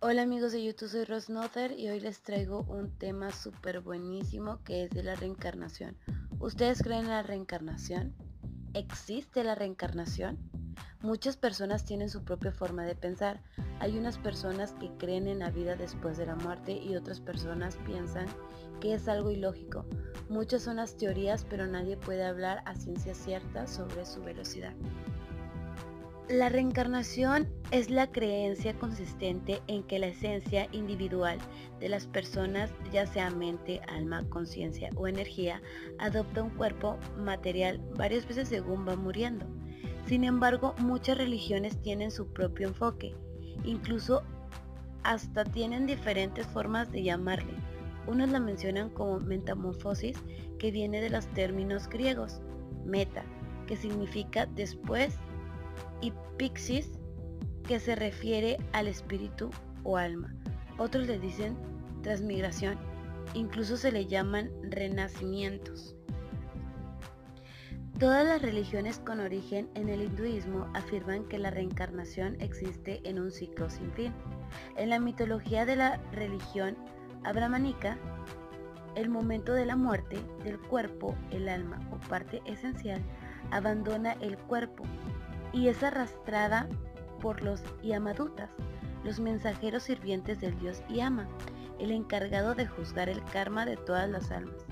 Hola amigos de YouTube, soy Rosnother y hoy les traigo un tema súper buenísimo que es de la reencarnación. ¿Ustedes creen en la reencarnación? ¿Existe la reencarnación? Muchas personas tienen su propia forma de pensar. Hay unas personas que creen en la vida después de la muerte y otras personas piensan que es algo ilógico. Muchas son las teorías, pero nadie puede hablar a ciencia cierta sobre su velocidad. La reencarnación es la creencia consistente en que la esencia individual de las personas, ya sea mente, alma, conciencia o energía, adopta un cuerpo material varias veces según va muriendo. Sin embargo, muchas religiones tienen su propio enfoque, incluso hasta tienen diferentes formas de llamarle. Unos la mencionan como metamorfosis, que viene de los términos griegos, meta, que significa después y pixis, que se refiere al espíritu o alma. Otros le dicen transmigración, incluso se le llaman renacimientos. Todas las religiones con origen en el hinduismo afirman que la reencarnación existe en un ciclo sin fin. En la mitología de la religión abramánica, el momento de la muerte del cuerpo, el alma o parte esencial, abandona el cuerpo y es arrastrada por los Yamadutas, los mensajeros sirvientes del dios Yama, el encargado de juzgar el karma de todas las almas.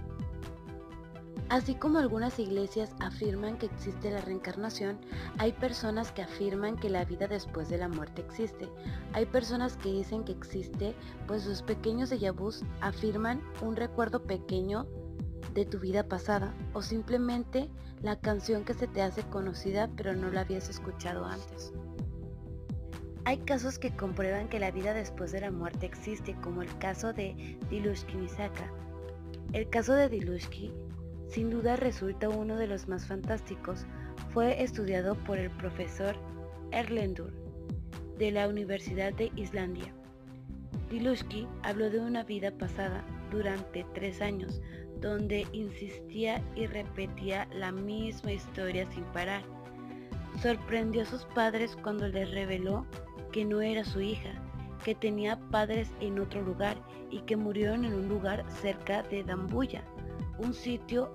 Así como algunas iglesias afirman que existe la reencarnación, hay personas que afirman que la vida después de la muerte existe. Hay personas que dicen que existe, pues sus pequeños de Yabus afirman un recuerdo pequeño de tu vida pasada o simplemente la canción que se te hace conocida pero no la habías escuchado antes. Hay casos que comprueban que la vida después de la muerte existe, como el caso de Dilushki Misaka. El caso de Dilushki sin duda resulta uno de los más fantásticos. Fue estudiado por el profesor Erlendur de la Universidad de Islandia. Dilushki habló de una vida pasada durante tres años, donde insistía y repetía la misma historia sin parar. Sorprendió a sus padres cuando les reveló que no era su hija, que tenía padres en otro lugar y que murieron en un lugar cerca de Dambuya, un sitio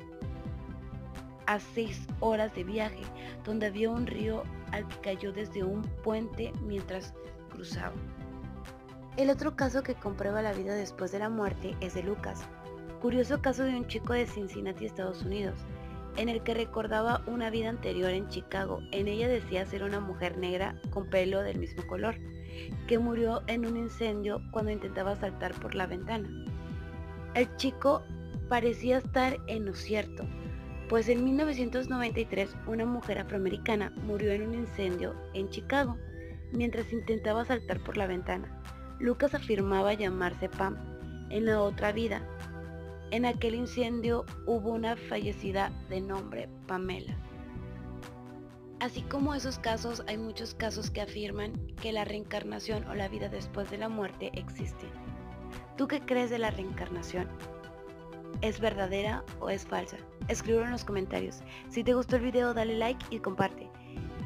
a seis horas de viaje, donde había un río al que cayó desde un puente mientras cruzaba. El otro caso que comprueba la vida después de la muerte es de Lucas, curioso caso de un chico de Cincinnati, Estados Unidos, en el que recordaba una vida anterior en Chicago. En ella decía ser una mujer negra con pelo del mismo color, que murió en un incendio cuando intentaba saltar por la ventana. El chico parecía estar en lo cierto, pues en 1993 una mujer afroamericana murió en un incendio en Chicago mientras intentaba saltar por la ventana. Lucas afirmaba llamarse Pam en la otra vida en aquel incendio hubo una fallecida de nombre Pamela. Así como esos casos, hay muchos casos que afirman que la reencarnación o la vida después de la muerte existe. ¿Tú qué crees de la reencarnación? ¿Es verdadera o es falsa? Escríbelo en los comentarios. Si te gustó el video dale like y comparte.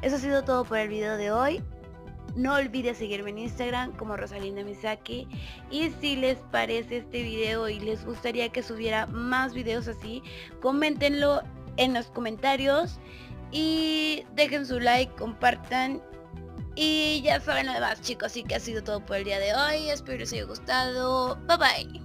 Eso ha sido todo por el video de hoy. No olvides seguirme en Instagram como Rosalinda Misaki. Y si les parece este video y les gustaría que subiera más videos así, coméntenlo en los comentarios. Y dejen su like, compartan. Y ya saben lo demás chicos, así que ha sido todo por el día de hoy. Espero les haya gustado. Bye bye.